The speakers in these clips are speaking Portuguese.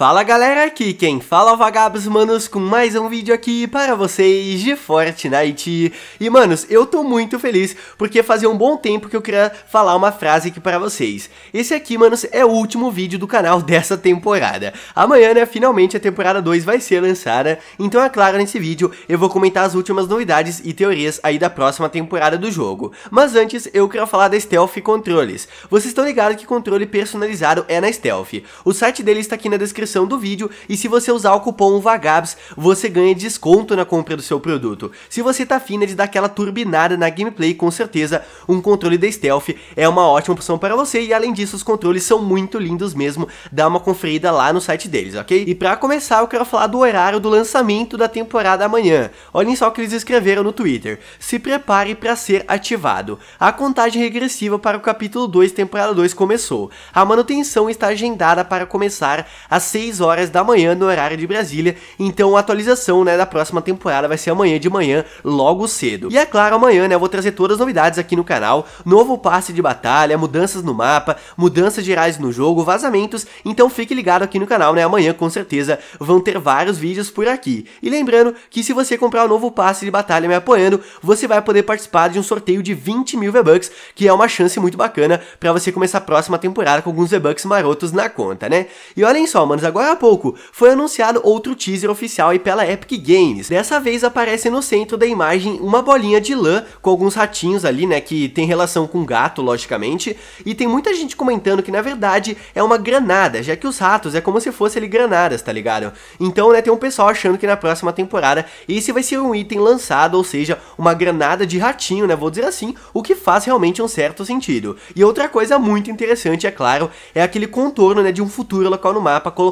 Fala galera, aqui quem fala é o Vagabos, manos, com mais um vídeo aqui para vocês de Fortnite. E manos, eu tô muito feliz porque fazia um bom tempo que eu queria falar uma frase aqui para vocês. Esse aqui, manos, é o último vídeo do canal dessa temporada. Amanhã, né, finalmente a temporada 2 vai ser lançada, então é claro, nesse vídeo eu vou comentar as últimas novidades e teorias aí da próxima temporada do jogo. Mas antes, eu quero falar da Stealth Controles. Vocês estão ligados que controle personalizado é na Stealth. O site dele está aqui na descrição descrição do vídeo e se você usar o cupom VAGABS, você ganha desconto na compra do seu produto. Se você tá afim de dar aquela turbinada na gameplay, com certeza um controle da Stealth é uma ótima opção para você e além disso os controles são muito lindos mesmo, dá uma conferida lá no site deles, ok? E para começar eu quero falar do horário do lançamento da temporada amanhã. Olhem só o que eles escreveram no Twitter. Se prepare para ser ativado. A contagem regressiva para o capítulo 2 temporada 2 começou. A manutenção está agendada para começar às 6 horas da manhã no horário de Brasília. Então a atualização né, da próxima temporada vai ser amanhã de manhã, logo cedo. E é claro, amanhã né, eu vou trazer todas as novidades aqui no canal. Novo passe de batalha, mudanças no mapa, mudanças gerais no jogo, vazamentos. Então fique ligado aqui no canal, né? Amanhã com certeza vão ter vários vídeos por aqui. E lembrando que se você comprar o novo passe de batalha me apoiando, você vai poder participar de um sorteio de 20 mil V-Bucks, que é uma chance muito bacana para você começar a próxima temporada com alguns V-Bucks marotos na conta, né? E olhem só, mano, agora há pouco foi anunciado outro teaser oficial aí pela Epic Games. Dessa vez aparece no centro da imagem uma bolinha de lã com alguns ratinhos ali, né, que tem relação com gato, logicamente, e tem muita gente comentando que na verdade é uma granada, já que os ratos é como se fossem granadas, tá ligado? Então, né, tem um pessoal achando que na próxima temporada esse vai ser um item lançado, ou seja, uma granada de ratinho, né, vou dizer assim, o que faz realmente um certo sentido. E outra coisa muito interessante, é claro, é aquele contorno, né, de um futuro local no mapa colocado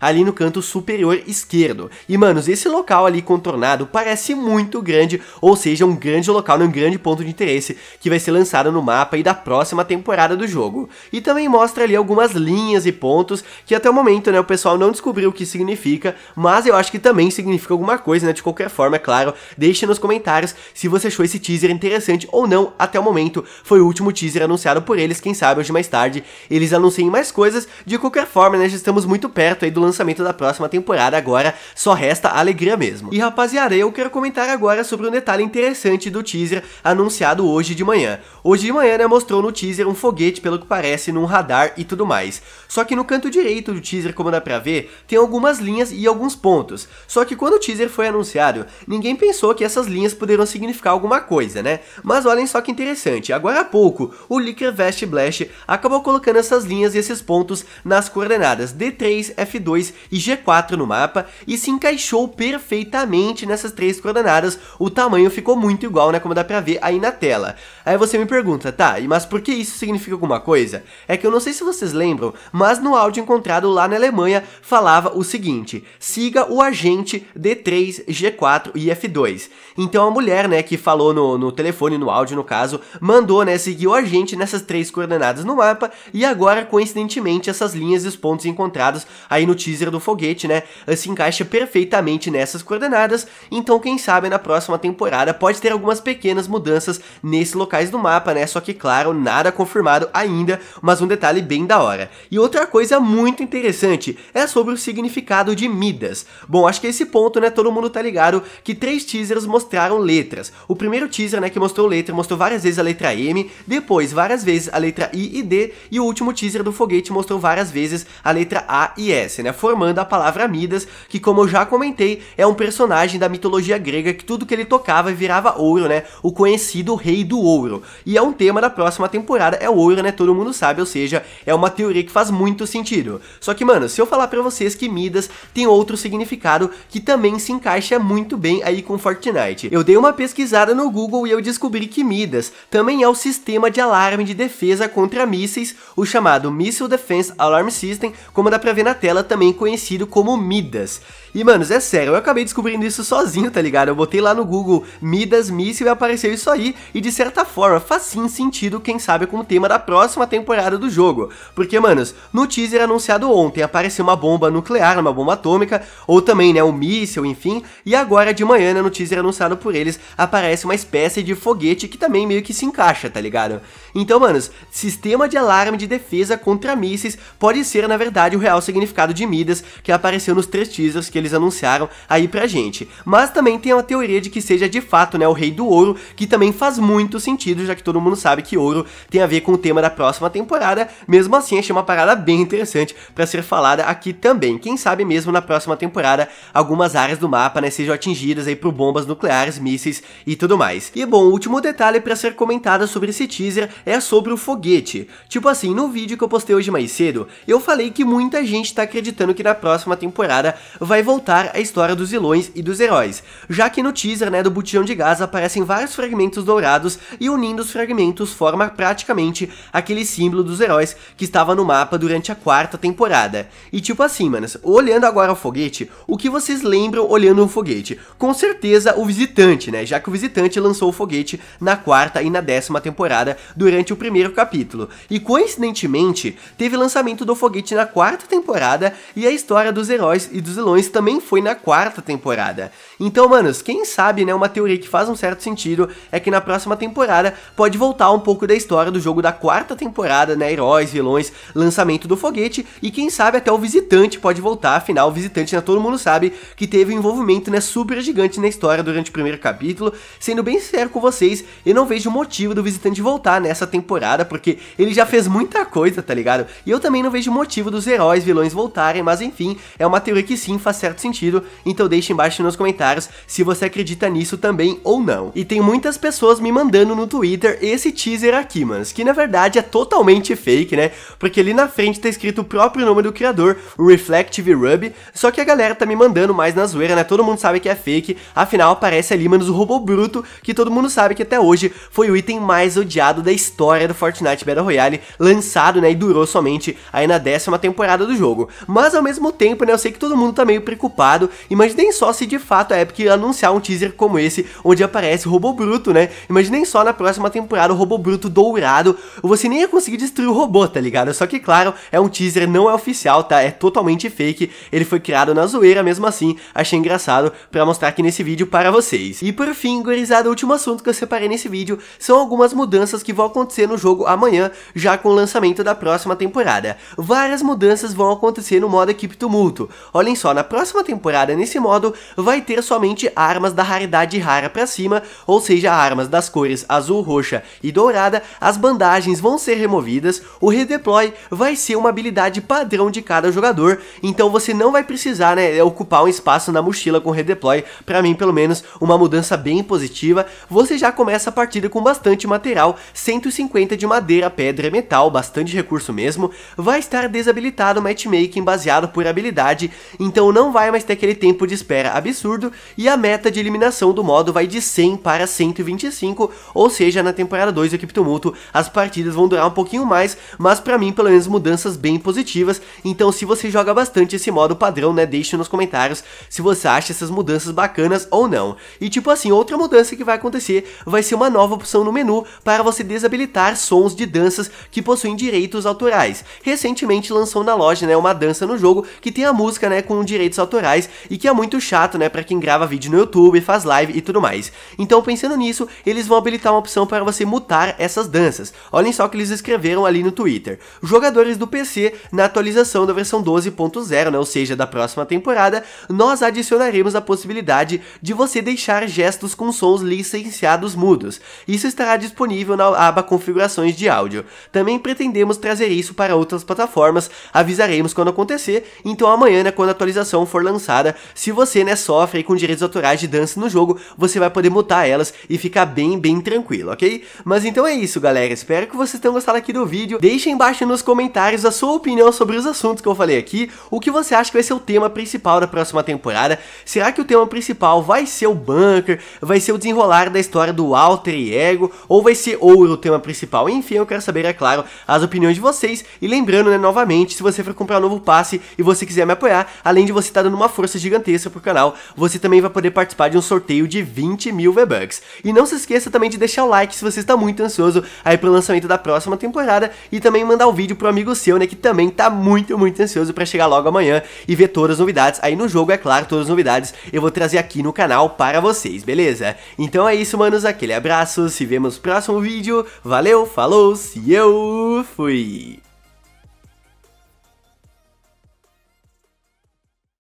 ali no canto superior esquerdo. E manos, esse local ali contornado parece muito grande, ou seja, um grande local, um grande ponto de interesse que vai ser lançado no mapa e da próxima temporada do jogo. E também mostra ali algumas linhas e pontos que até o momento, né, o pessoal não descobriu o que significa, mas eu acho que também significa alguma coisa, né, de qualquer forma, é claro. Deixe nos comentários se você achou esse teaser interessante ou não até o momento. Foi o último teaser anunciado por eles, quem sabe hoje mais tarde eles anunciem mais coisas. De qualquer forma, né, já estamos muito perto aí do lançamento da próxima temporada, agora só resta alegria mesmo. E rapaziada, eu quero comentar agora sobre um detalhe interessante do teaser anunciado hoje de manhã. Hoje de manhã, né, mostrou no teaser um foguete, pelo que parece, num radar e tudo mais. Só que no canto direito do teaser, como dá pra ver, tem algumas linhas e alguns pontos. Só que quando o teaser foi anunciado, ninguém pensou que essas linhas poderiam significar alguma coisa, né? Mas olhem só que interessante, agora há pouco, o Licker Vest Blast acabou colocando essas linhas e esses pontos nas coordenadas D3, F2 e G4 no mapa e se encaixou perfeitamente nessas três coordenadas, o tamanho ficou muito igual, né, como dá pra ver aí na tela. Aí você me pergunta, tá, mas por que isso significa alguma coisa? É que eu não sei se vocês lembram, mas no áudio encontrado lá na Alemanha falava o seguinte, siga o agente D3, G4 e F2. Então a mulher, né, que falou no, no telefone, no áudio no caso, mandou, né, seguir o agente nessas três coordenadas no mapa e agora, coincidentemente, essas linhas e os pontos encontrados aí no teaser do foguete, né, se encaixa perfeitamente nessas coordenadas, então quem sabe na próxima temporada pode ter algumas pequenas mudanças nesses locais do mapa, né, só que claro, nada confirmado ainda, mas um detalhe bem da hora. E outra coisa muito interessante é sobre o significado de Midas. Bom, acho que esse ponto, né, todo mundo tá ligado que três teasers mostraram letras. O primeiro teaser, né, que mostrou letra, mostrou várias vezes a letra M, depois várias vezes a letra I e D, e o último teaser do foguete mostrou várias vezes a letra A e S, né, formando a palavra Midas, que como eu já comentei, é um personagem da mitologia grega que tudo que ele tocava virava ouro, né, o conhecido rei do ouro. E é um tema da próxima temporada, é o ouro, né, todo mundo sabe, ou seja, é uma teoria que faz muito sentido. Só que, mano, se eu falar pra vocês que Midas tem outro significado que também se encaixa muito bem aí com Fortnite. Eu dei uma pesquisada no Google e eu descobri que Midas também é o sistema de alarme de defesa contra mísseis, o chamado Missile Defense Alarm System, como dá pra ver na tela, também conhecido como Midas. E, manos, é sério, eu acabei descobrindo isso sozinho, tá ligado? Eu botei lá no Google Midas Míssil e apareceu isso aí, e de certa forma faz sim sentido, quem sabe, com o tema da próxima temporada do jogo. Porque, manos, no teaser anunciado ontem apareceu uma bomba nuclear, uma bomba atômica, ou também, né, um míssil, enfim, e agora de manhã, né, no teaser anunciado por eles, aparece uma espécie de foguete que também meio que se encaixa, tá ligado? Então, manos, sistema de alarme de defesa contra mísseis pode ser, na verdade, o real significado de Midas que apareceu nos três teasers que eles anunciaram aí pra gente. Mas também tem uma teoria de que seja de fato, né, o Rei do Ouro, que também faz muito sentido, já que todo mundo sabe que ouro tem a ver com o tema da próxima temporada. Mesmo assim, achei uma parada bem interessante para ser falada aqui também. Quem sabe mesmo na próxima temporada algumas áreas do mapa, né, sejam atingidas aí por bombas nucleares, mísseis e tudo mais. E bom, o último detalhe para ser comentado sobre esse teaser é sobre o foguete. Tipo assim, no vídeo que eu postei hoje mais cedo, eu falei que muita gente tá acreditando que na próxima temporada vai voltar a história dos vilões e dos heróis, já que no teaser, né, do botijão de gás aparecem vários fragmentos dourados e unindo os fragmentos forma praticamente aquele símbolo dos heróis que estava no mapa durante a quarta temporada. E tipo assim, manos, olhando agora o foguete, o que vocês lembram olhando o foguete? Com certeza o visitante, né, já que o visitante lançou o foguete na quarta e na décima temporada durante o primeiro capítulo. E coincidentemente, teve lançamento do foguete na quarta temporada e a história dos heróis e dos vilões também foi na quarta temporada. Então, manos, quem sabe, né, uma teoria que faz um certo sentido é que na próxima temporada pode voltar um pouco da história do jogo da quarta temporada, né, heróis, vilões, lançamento do foguete e quem sabe até o visitante pode voltar, afinal o visitante, né, todo mundo sabe que teve um envolvimento, né, super gigante na história durante o primeiro capítulo. Sendo bem sincero com vocês, eu não vejo motivo do visitante voltar nessa temporada, porque ele já fez muita coisa, tá ligado? E eu também não vejo motivo dos heróis, vilões voltarem, mas enfim, é uma teoria que sim faz certo sentido, então deixe embaixo nos comentários se você acredita nisso também ou não. E tem muitas pessoas me mandando no Twitter esse teaser aqui, manos, que na verdade é totalmente fake, né? Porque ali na frente tá escrito o próprio nome do criador, Reflective Rub, só que a galera tá me mandando mais na zoeira, né? Todo mundo sabe que é fake, afinal aparece ali, manos, o robô bruto, que todo mundo sabe que até hoje foi o item mais odiado da história do Fortnite Battle Royale, lançado, né, e durou somente aí na décima temporada do jogo. Mas ao mesmo tempo, né, eu sei que todo mundo tá meio preocupado, imaginem só se de fato a Epic anunciar um teaser como esse, onde aparece o robô bruto, né, imaginem só na próxima temporada o robô bruto dourado, você nem ia conseguir destruir o robô, tá ligado? Só que claro, é um teaser, não é oficial, tá, é totalmente fake, ele foi criado na zoeira mesmo assim, achei engraçado pra mostrar aqui nesse vídeo para vocês. E por fim, gurizada, o último assunto que eu separei nesse vídeo são algumas mudanças que vão acontecer no jogo amanhã, já com o lançamento da próxima temporada. Várias mudanças vão acontecer no modo Equipe Tumulto. Olhem só, na próxima temporada, nesse modo, vai ter somente armas da raridade rara pra cima, ou seja, armas das cores azul, roxa e dourada, as bandagens vão ser removidas, o redeploy vai ser uma habilidade padrão de cada jogador, então você não vai precisar, né, ocupar um espaço na mochila com redeploy, pra mim pelo menos uma mudança bem positiva, você já começa a partida com bastante material, 150 de madeira, pedra e metal, bastante recurso mesmo, vai estar desabilitado o matchmaking baseado por habilidade, então não vai mais ter aquele tempo de espera absurdo, e a meta de eliminação do modo vai de 100 para 125, ou seja, na temporada 2 do Equipe Tumulto as partidas vão durar um pouquinho mais, mas pra mim pelo menos mudanças bem positivas, então se você joga bastante esse modo padrão, né, deixe nos comentários se você acha essas mudanças bacanas ou não. E tipo assim, outra mudança que vai acontecer vai ser uma nova opção no menu para você desabilitar sons de danças que possuem direitos autorais. Recentemente lançou na loja, né, uma dança no jogo que tem a música, né, com direitos autorais e que é muito chato, né, para quem grava vídeo no YouTube, faz live e tudo mais. Então, pensando nisso, eles vão habilitar uma opção para você mutar essas danças. Olhem só o que eles escreveram ali no Twitter. Jogadores do PC, na atualização da versão 12.0, né, ou seja, da próxima temporada, nós adicionaremos a possibilidade de você deixar gestos com sons licenciados mudos. Isso estará disponível na aba configurações de áudio. Também pretendemos trazer isso para outras plataformas, avisaremos quando acontecer, então amanhã, né, quando a atualização for lançada, se você né, sofre com direitos autorais de dança no jogo, você vai poder mutar elas e ficar bem, bem tranquilo, ok? Mas então é isso, galera, espero que vocês tenham gostado aqui do vídeo, deixem embaixo nos comentários a sua opinião sobre os assuntos que eu falei aqui, o que você acha que vai ser o tema principal da próxima temporada, será que o tema principal vai ser o bunker, vai ser o desenrolar da história do Alter e Ego, ou vai ser ouro o tema principal? Enfim, eu quero saber, é claro, as opiniões de vocês, e lembrando, né, novamente, se você for comprar um novo passe e você quiser me apoiar, além de você estar dando uma força gigantesca pro canal, você também vai poder participar de um sorteio de 20 mil V-Bucks. E não se esqueça também de deixar o like se você está muito ansioso aí pro lançamento da próxima temporada e também mandar o um vídeo pro amigo seu, né, que também tá muito, muito ansioso para chegar logo amanhã e ver todas as novidades. Aí no jogo, é claro, todas as novidades eu vou trazer aqui no canal para vocês, beleza? Então é isso, manos, aquele abraço, se vemos no próximo vídeo, valeu, falou, se eu fui!